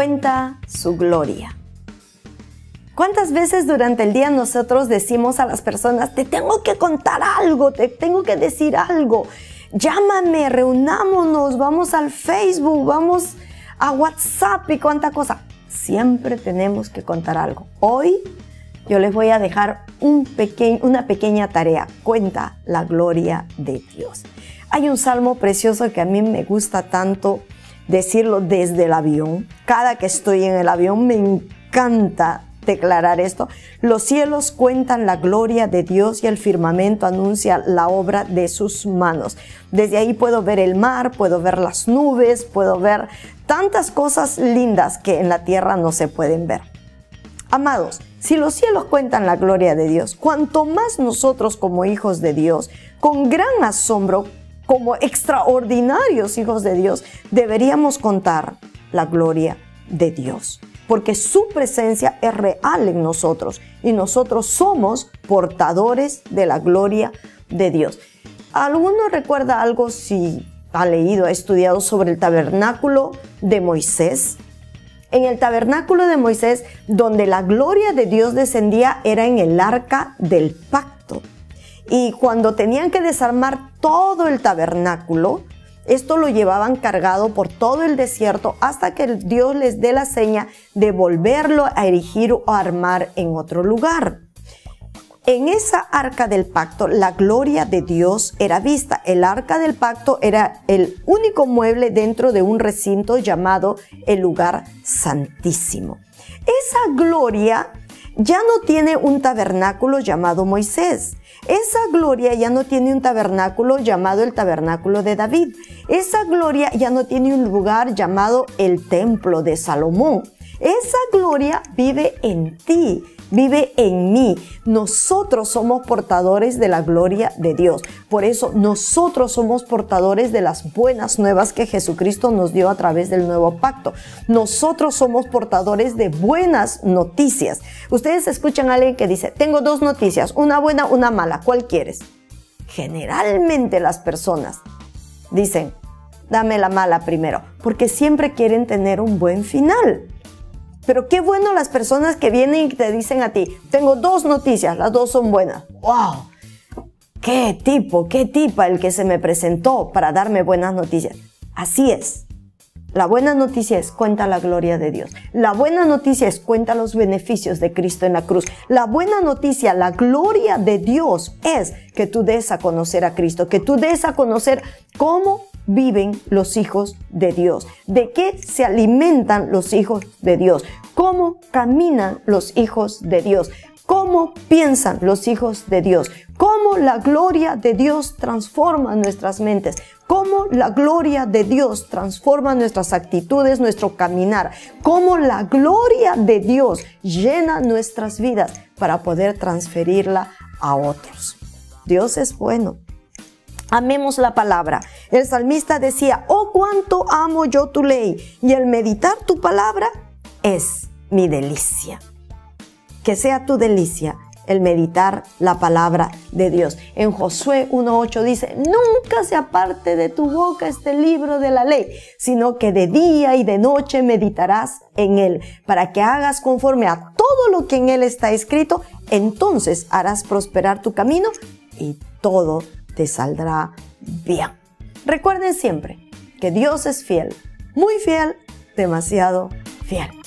Cuenta su gloria. ¿Cuántas veces durante el día nosotros decimos a las personas, te tengo que contar algo, te tengo que decir algo? Llámame, reunámonos, vamos al Facebook, vamos a WhatsApp y cuánta cosa. Siempre tenemos que contar algo. Hoy yo les voy a dejar un una pequeña tarea. Cuenta la gloria de Dios. Hay un salmo precioso que a mí me gusta tanto decirlo desde el avión. Cada que estoy en el avión me encanta declarar esto. Los cielos cuentan la gloria de Dios y el firmamento anuncia la obra de sus manos. Desde ahí puedo ver el mar, puedo ver las nubes, puedo ver tantas cosas lindas que en la tierra no se pueden ver. Amados, si los cielos cuentan la gloria de Dios, cuanto más nosotros como hijos de Dios, con gran asombro, como extraordinarios hijos de Dios, deberíamos contar la gloria de Dios porque su presencia es real en nosotros y nosotros somos portadores de la gloria de Dios. ¿Alguno recuerda algo si ha leído, ha estudiado sobre el tabernáculo de Moisés? En el tabernáculo de Moisés, donde la gloria de Dios descendía, era en el arca del pacto. Y cuando tenían que desarmar todo el tabernáculo, esto lo llevaban cargado por todo el desierto hasta que Dios les dé la seña de volverlo a erigir o armar en otro lugar. En esa arca del pacto la gloria de Dios era vista. El arca del pacto era el único mueble dentro de un recinto llamado el lugar santísimo. Esa gloria ya no tiene un tabernáculo llamado Moisés. Esa gloria ya no tiene un tabernáculo llamado el tabernáculo de David. Esa gloria ya no tiene un lugar llamado el templo de Salomón. Esa gloria vive en ti, vive en mí. Nosotros somos portadores de la gloria de Dios. Por eso nosotros somos portadores de las buenas nuevas que Jesucristo nos dio a través del nuevo pacto. Nosotros somos portadores de buenas noticias. Ustedes escuchan a alguien que dice, tengo dos noticias, una buena, una mala, ¿cuál quieres? Generalmente las personas dicen, dame la mala primero, porque siempre quieren tener un buen final. Pero qué bueno las personas que vienen y te dicen a ti, tengo dos noticias, las dos son buenas. ¡Wow! ¡Qué tipo, qué tipa el que se me presentó para darme buenas noticias! Así es. La buena noticia es cuenta la gloria de Dios. La buena noticia es cuenta los beneficios de Cristo en la cruz. La buena noticia, la gloria de Dios es que tú des a conocer a Cristo, que tú des a conocer cómo viven los hijos de Dios, de qué se alimentan los hijos de Dios, cómo caminan los hijos de Dios, cómo piensan los hijos de Dios, cómo la gloria de Dios transforma nuestras mentes, cómo la gloria de Dios transforma nuestras actitudes, nuestro caminar, cómo la gloria de Dios llena nuestras vidas para poder transferirla a otros. Dios es bueno. Amemos la palabra. El salmista decía, oh cuánto amo yo tu ley y el meditar tu palabra es mi delicia. Que sea tu delicia el meditar la palabra de Dios. En Josué 1.8 dice, nunca se aparte de tu boca este libro de la ley, sino que de día y de noche meditarás en él, para que hagas conforme a todo lo que en él está escrito, entonces harás prosperar tu camino y todo te saldrá bien. Recuerden siempre que Dios es fiel, muy fiel, demasiado fiel.